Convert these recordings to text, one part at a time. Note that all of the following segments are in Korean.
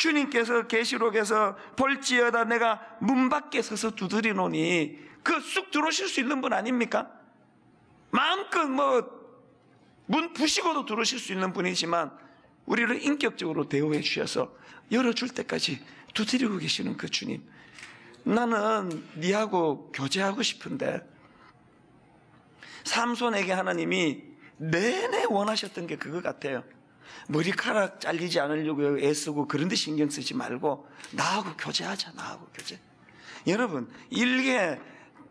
주님께서 계시록에서 볼지어다 내가 문 밖에 서서 두드리노니 그 쑥 들어오실 수 있는 분 아닙니까? 마음껏 뭐 문 부시고도 들어오실 수 있는 분이지만 우리를 인격적으로 대우해 주셔서 열어줄 때까지 두드리고 계시는 그 주님. 나는 니하고 교제하고 싶은데 삼손에게 하나님이 내내 원하셨던 게 그거 같아요. 머리카락 잘리지 않으려고 애쓰고 그런 데 신경 쓰지 말고 나하고 교제하자. 나하고 교제. 여러분, 일개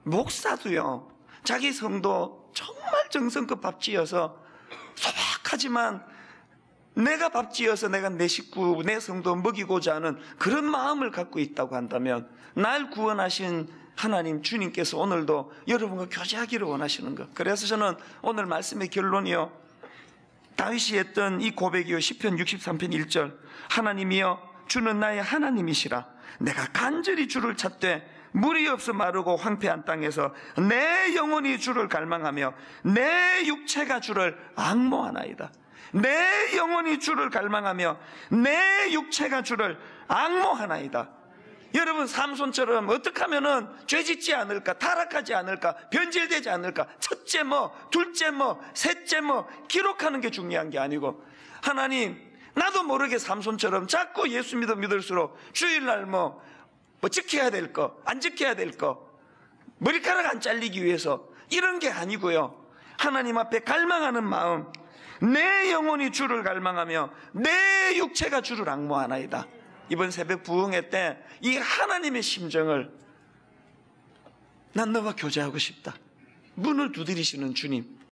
목사도요. 자기 성도 정말 정성껏 밥 지어서 소박하지만 내가 밥 지어서 내가 내 식구, 내 성도 먹이고자 하는 그런 마음을 갖고 있다고 한다면 날 구원하신 하나님 주님께서 오늘도 여러분과 교제하기를 원하시는 것. 그래서 저는 오늘 말씀의 결론이요. 다윗이 했던 이 고백이요. 10편 63편 1절. 하나님이여 주는 나의 하나님이시라. 내가 간절히 주를 찾되 물이 없어 마르고 황폐한 땅에서 내 영혼이 주를 갈망하며 내 육체가 주를 악모하나이다. 내 영혼이 주를 갈망하며 내 육체가 주를 악모하나이다. 여러분 삼손처럼 어떻게 하면은 죄짓지 않을까, 타락하지 않을까, 변질되지 않을까, 첫째 뭐, 둘째 뭐, 셋째 뭐, 기록하는 게 중요한 게 아니고, 하나님, 나도 모르게 삼손처럼 자꾸 예수 믿어 믿을수록 주일날 뭐, 뭐 지켜야 될 거, 안 지켜야 될 거, 머리카락 안 잘리기 위해서 이런 게 아니고요. 하나님 앞에 갈망하는 마음, 내 영혼이 주를 갈망하며 내 육체가 주를 악모하나이다. 이번 새벽 부흥회 때 이 하나님의 심정을 난 너와 교제하고 싶다. 문을 두드리시는 주님.